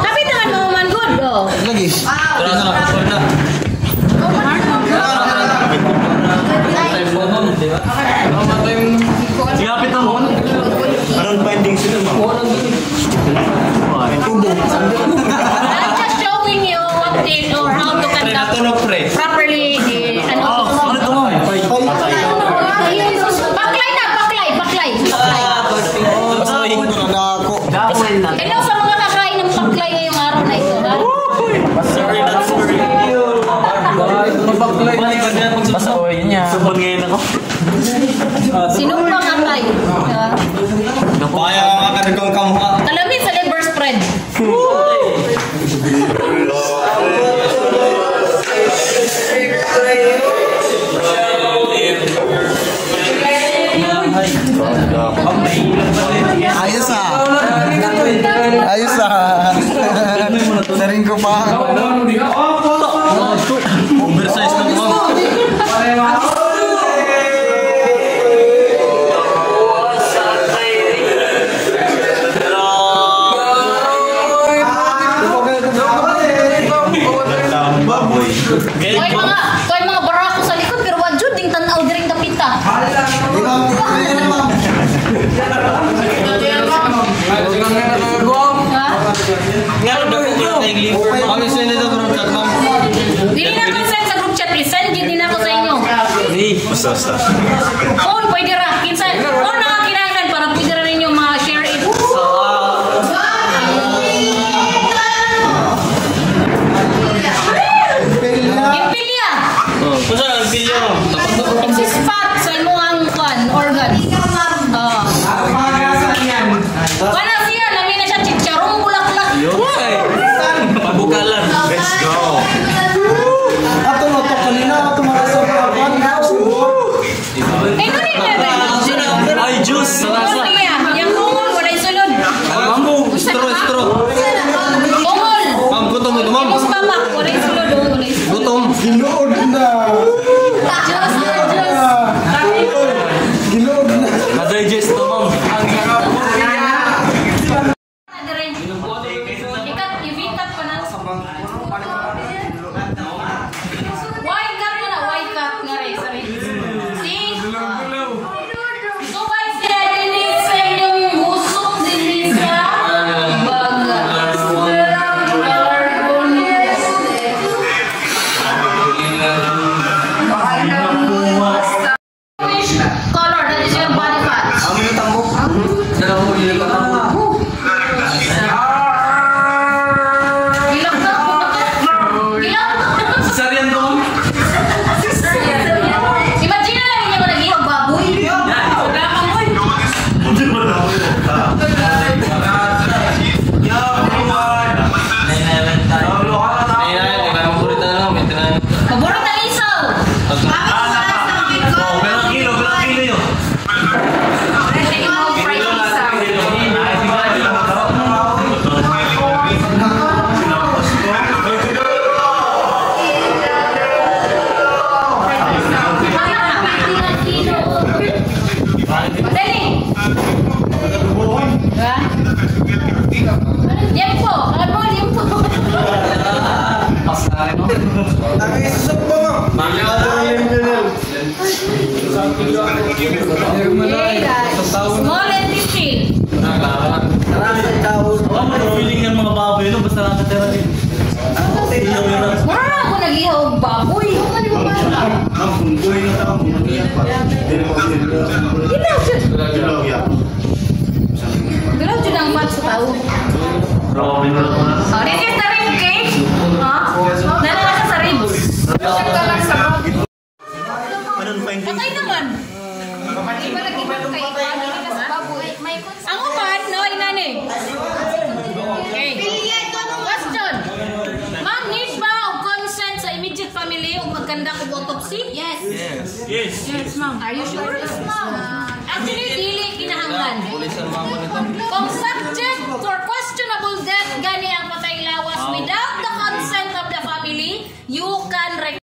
Kapit naman mo man good, oh. Lagi. Tara na, pasok na. Sigapit na mo. Anong finding sila mo? Tubo. I'm just showing you what they or how to conduct properly ano. Ano ito mo? Baklay na, baklay. Basta Ako na ako. Hello sa mga kakain ng baklay ngayong araw na ito, ha? Sorry, not sorry. Basta o yun niya. Subon ngayon ako. Sino pa nga tayo? Ha? Napaya Ayos ah. Ayos ah. Saring ko pa. Oversize na mo. Toy mga, toy Ih. Oh, gue gerakin saya. Na Ampun, gue ingat ampun. Dari kecil dia. Kita sudah. Sudah ya. Dulu sudah empat setahun. Oh, dia kan tarik cake. Dan rasa seribu. Kata itu kan? Ibarat kita kayak Aku kan, no, ini nih. Oke. Magkanda og autopsy? Yes. Yes. Yes, ma'am. Are you sure? Yes, ma'am. Actually, dili kinahanglan. Pulisan mga mo nito. Kung subject for questionable death gani ang patay lawas without the consent of the family, you can